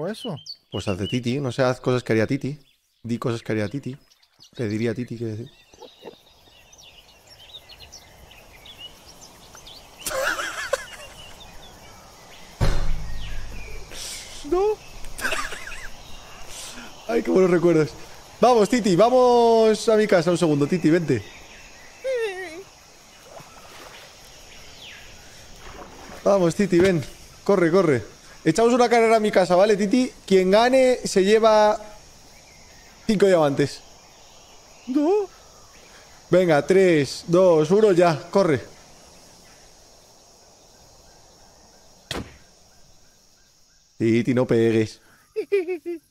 ¿O eso? Pues haz de Titi, no sé, haz cosas que haría Titi. Di cosas que haría Titi. Le diría a Titi que decir. no. Ay, qué buenos recuerdos. Vamos, Titi, vamos a mi casa un segundo, Titi, vente. Vamos, Titi, ven. Corre, corre. Echamos una carrera a mi casa, ¿vale, Titi? Quien gane se lleva cinco diamantes. No. Venga, tres, dos, uno, ya. Corre. Titi, no pegues.